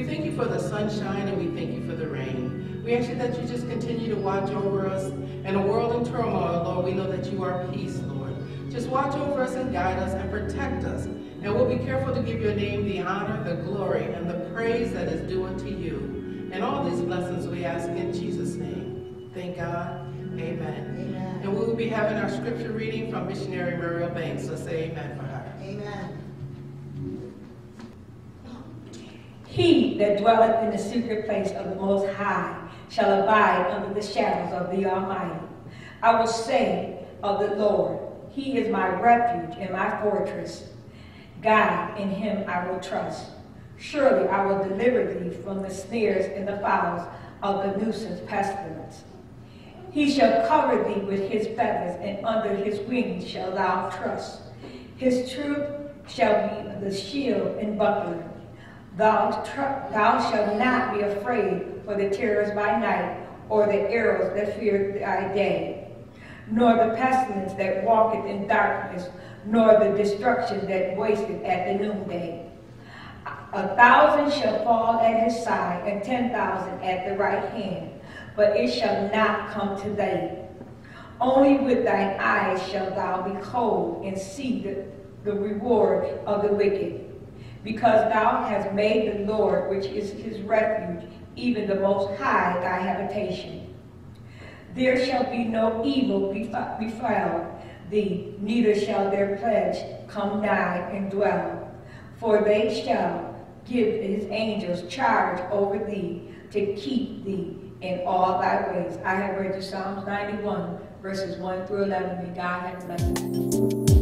We thank you for the sunshine, and we thank you for the rain. We ask you that you just continue to watch over us. In a world in turmoil, Lord, we know that you are peace, Lord. Just watch over us and guide us and protect us. And we'll be careful to give your name the honor, the glory, and the praise that is due unto you. And all these blessings we ask in Jesus' name. Thank God. Amen. Amen. And we will be having our scripture reading from missionary Muriel Banks. So say amen for her. Amen. He that dwelleth in the secret place of the Most High shall abide under the shadows of the Almighty. I will say of the Lord, He is my refuge and my fortress. God, in Him I will trust. Surely I will deliver thee from the snares and the fowls of the nuisance pestilence. He shall cover thee with his feathers, and under his wings shall thou trust. His truth shall be the shield and buckler. Thou, thou shalt not be afraid for the terrors by night, or the arrows that fear thy day, nor the pestilence that walketh in darkness, nor the destruction that wasteth at the noonday. A thousand shall fall at his side, and ten thousand at the right hand, but it shall not come to thee. Only with thine eyes shalt thou behold and see the, the reward of the wicked. Because thou hast made the Lord, which is his refuge, even the Most High, thy habitation. There shall be no evil befi- uh, befall thee, neither shall their pledge come nigh and dwell. For they shall give his angels charge over thee to keep thee in all thy ways. I have read you Psalms 91, verses 1 through 11. May God have blessed you.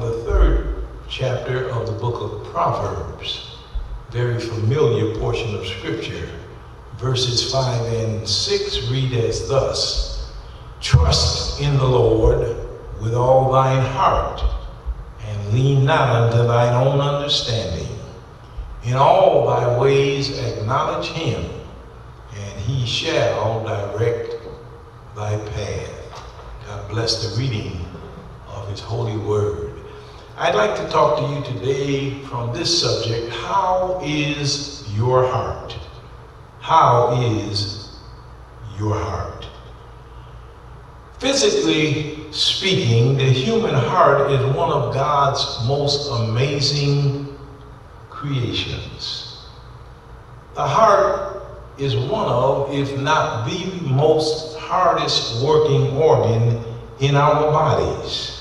The third chapter of the book of Proverbs, very familiar portion of scripture. Verses 5 and 6 read as thus Trust in the Lord with all thine heart, and lean not unto thine own understanding. In all thy ways acknowledge him, and he shall direct thy path. God bless the reading of his holy word. I'd like to talk to you today from this subject How is your heart? How is your heart? Physically speaking, the human heart is one of God's most amazing creations. The heart is one of, if not the most hardest working organ in our bodies.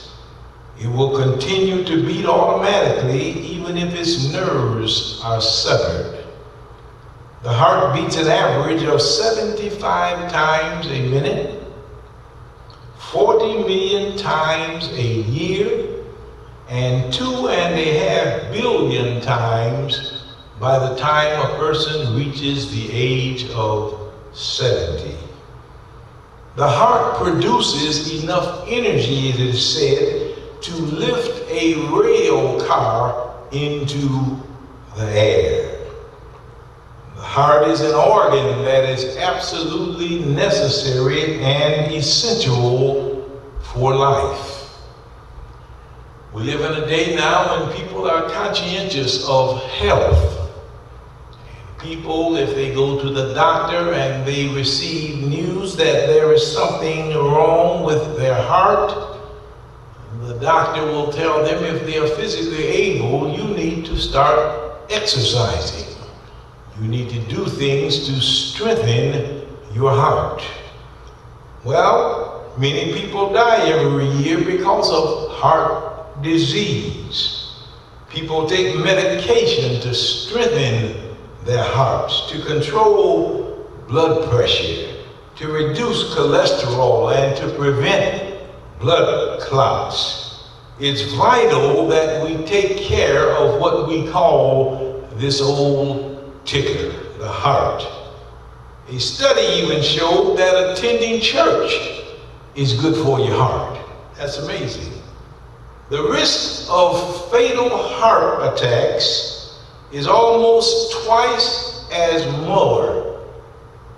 It will continue to beat automatically even if its nerves are severed. The heart beats an average of 75 times a minute, 40 million times a year, and two and a half billion times by the time a person reaches the age of 70. The heart produces enough energy, it is said, to lift a rail car into the air. The heart is an organ that is absolutely necessary and essential for life. We live in a day now when people are conscientious of health people, if they go to the doctor and they receive news that there is something wrong with their heart, the doctor will tell them if they are physically able, you need to start exercising. You need to do things to strengthen your heart. Well, many people die every year because of heart disease. People take medication to strengthen their hearts, to control blood pressure, to reduce cholesterol, and to prevent blood clots. It's vital that we take care of what we call this old ticker, the heart. A study even showed that attending church is good for your heart. That's amazing. The risk of fatal heart attacks is almost twice as more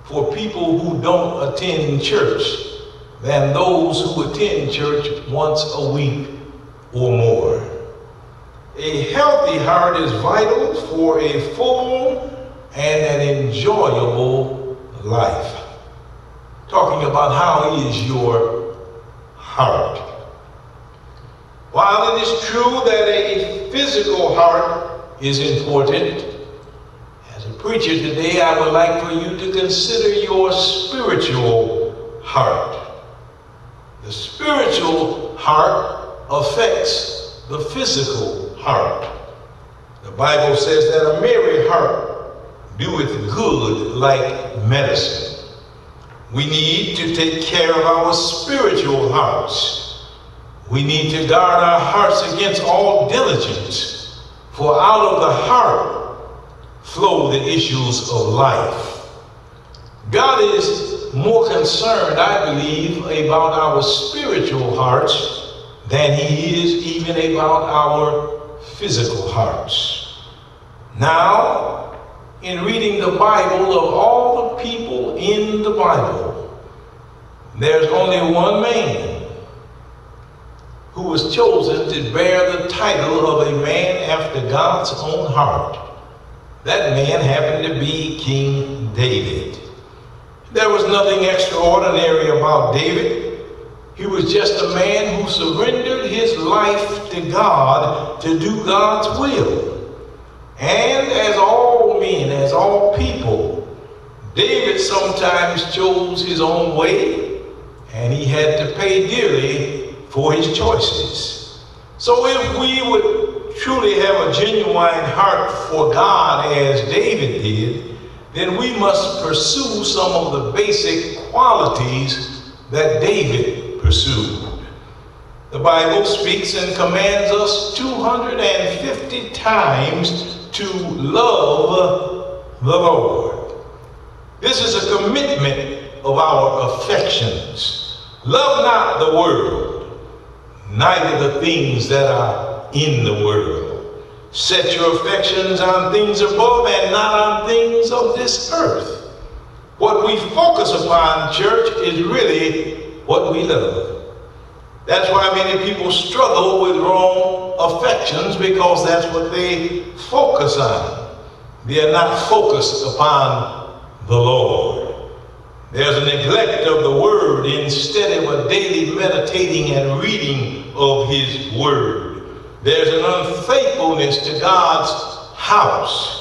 for people who don't attend church than those who attend church once a week or more. A healthy heart is vital for a full and an enjoyable life. Talking about how is your heart. While it is true that a physical heart is important. As a preacher today, I would like for you to consider your spiritual heart. The spiritual heart affects the physical heart. The Bible says that a merry heart doeth good like medicine. We need to take care of our spiritual hearts. We need to guard our hearts against all diligence for out of the heart flow the issues of life. God is more concerned, I believe, about our spiritual hearts than he is even about our physical hearts. Now, in reading the Bible, of all the people in the Bible, there's only one man who was chosen to bear the title of a man after God's own heart. That man happened to be King David. There was nothing extraordinary about David. He was just a man who surrendered his life to God to do God's will. And as all men, as all people, David sometimes chose his own way, and he had to pay dearly for his choices. So if we would truly have a genuine heart for God as David did, then we must pursue some of the basic qualities that David pursued. The Bible speaks and commands us 250 times to love the Lord. This is a commitment of our affections. Love not the world, neither the things that are in the world. Set your affections on things above and not on things of this earth. What we focus upon, church, is really what we love. That's why many people struggle with wrong affections because that's what they focus on. They are not focused upon the Lord. There's a neglect of the word instead of a daily meditating and reading of his word. There's an unfaithfulness to God's house.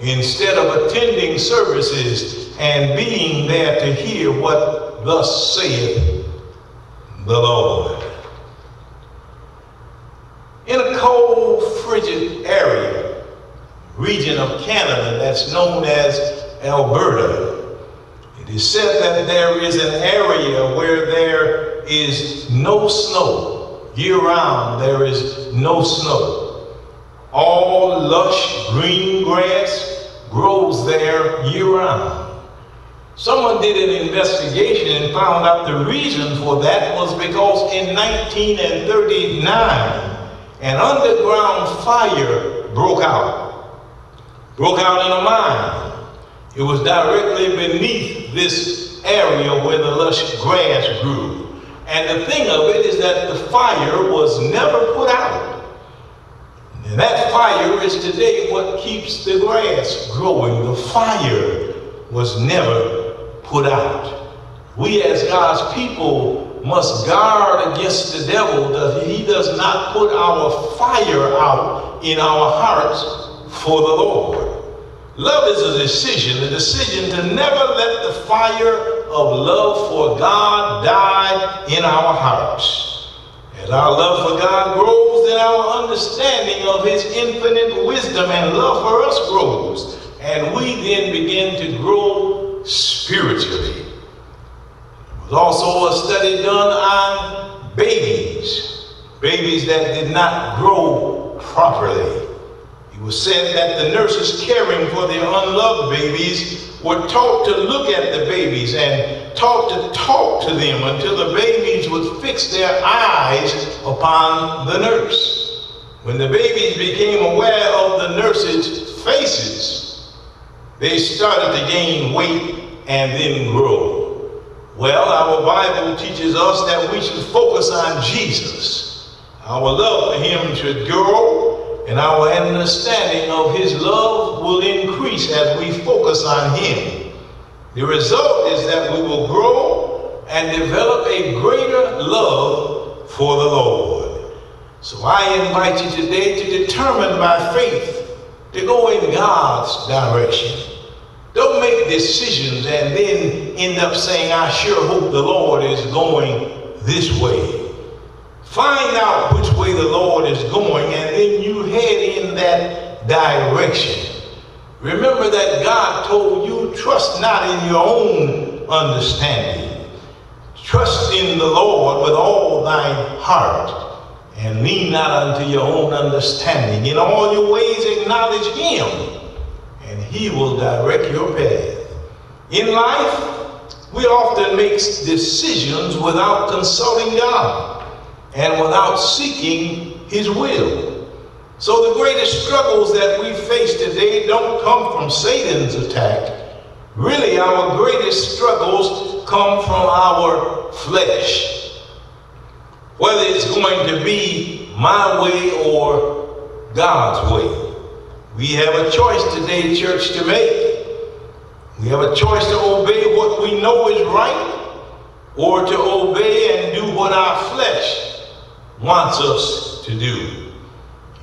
Instead of attending services and being there to hear what thus saith the Lord. In a cold, frigid area, region of Canada that's known as Alberta, it is said that there is an area where there is no snow Year round, there is no snow. All lush green grass grows there year round. Someone did an investigation and found out the reason for that was because in 1939, an underground fire broke out. Broke out in a mine. It was directly beneath this area where the lush grass grew. And the thing of it is that the fire was never put out. And that fire is today what keeps the grass growing. The fire was never put out. We as God's people must guard against the devil that he does not put our fire out in our hearts for the Lord. Love is a decision, a decision to never let the fire of love for God die in our hearts. As our love for God grows, then our understanding of his infinite wisdom and love for us grows. And we then begin to grow spiritually. There was also a study done on babies, babies that did not grow properly. It was said that the nurses caring for their unloved babies were taught to look at the babies and taught to talk to them until the babies would fix their eyes upon the nurse. When the babies became aware of the nurses' faces, they started to gain weight and then grow. Well, our Bible teaches us that we should focus on Jesus. Our love for him should grow and our understanding of his love will increase as we focus on him. The result is that we will grow and develop a greater love for the Lord. So I invite you today to determine by faith to go in God's direction. Don't make decisions and then end up saying, I sure hope the Lord is going this way. Find out which way the Lord is going, and then you head in that direction. Remember that God told you, trust not in your own understanding. Trust in the Lord with all thine heart, and lean not unto your own understanding. In all your ways acknowledge him, and he will direct your path. In life, we often make decisions without consulting God and without seeking his will. So the greatest struggles that we face today don't come from Satan's attack. Really, our greatest struggles come from our flesh. Whether it's going to be my way or God's way. We have a choice today, church, to make. We have a choice to obey what we know is right or to obey and do what our flesh wants us to do.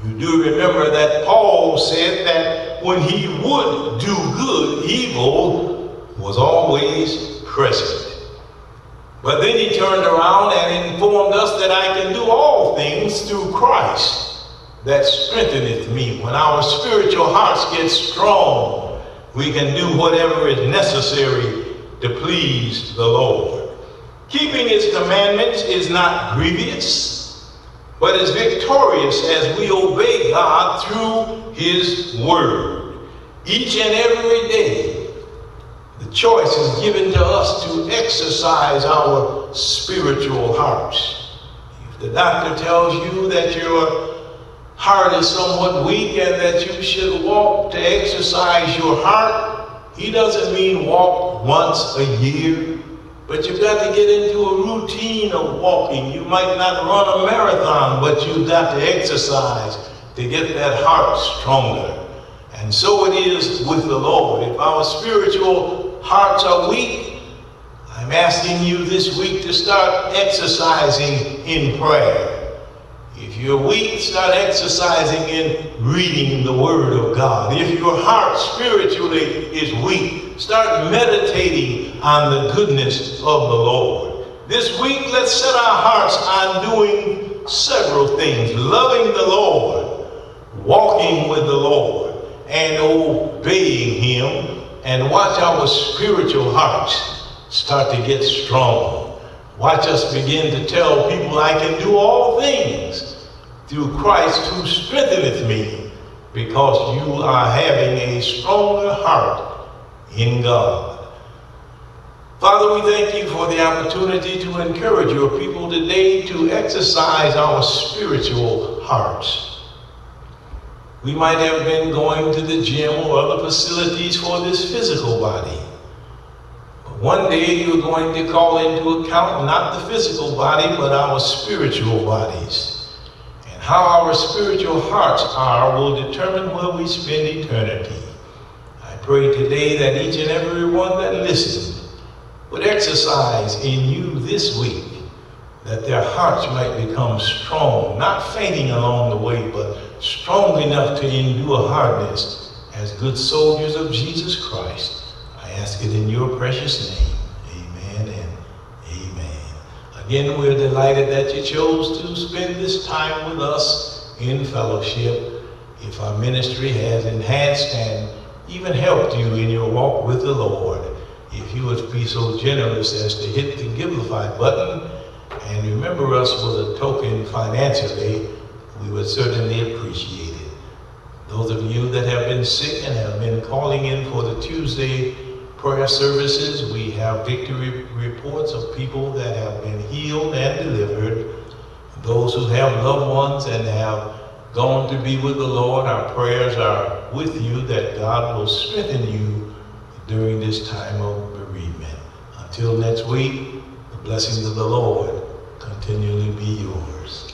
You do remember that Paul said that when he would do good, evil was always present. But then he turned around and informed us that I can do all things through Christ that strengtheneth me. When our spiritual hearts get strong, we can do whatever is necessary to please the Lord. Keeping his commandments is not grievous, but is victorious as we obey God through his word. Each and every day, the choice is given to us to exercise our spiritual hearts. If the doctor tells you that your heart is somewhat weak and that you should walk to exercise your heart, he doesn't mean walk once a year, but you've got to get into a routine of walking. You might not run a marathon, but you've got to exercise to get that heart stronger. And so it is with the Lord. If our spiritual hearts are weak, I'm asking you this week to start exercising in prayer. If you're weak, start exercising in reading the Word of God. If your heart spiritually is weak, start meditating on the goodness of the Lord. This week, let's set our hearts on doing several things loving the Lord, walking with the Lord, and obeying Him, and watch our spiritual hearts start to get strong. Watch us begin to tell people I can do all things through Christ who strengtheneth me, because you are having a stronger heart in God. Father, we thank you for the opportunity to encourage your people today to exercise our spiritual hearts. We might have been going to the gym or other facilities for this physical body. But one day you're going to call into account not the physical body, but our spiritual bodies. And how our spiritual hearts are will determine where we spend eternity. Pray today that each and every one that listens would exercise in you this week that their hearts might become strong, not fainting along the way, but strong enough to endure hardness as good soldiers of Jesus Christ. I ask it in your precious name. Amen and amen. Again, we're delighted that you chose to spend this time with us in fellowship. If our ministry has enhanced and even helped you in your walk with the Lord, if you would be so generous as to hit the Givelify button and remember us with a token financially, we would certainly appreciate it. Those of you that have been sick and have been calling in for the Tuesday prayer services. We have victory reports of people that have been healed and delivered. Those who have loved ones and have gone to be with the Lord, our prayers are with you that God will strengthen you during this time of bereavement. Until next week, the blessings of the Lord continually be yours.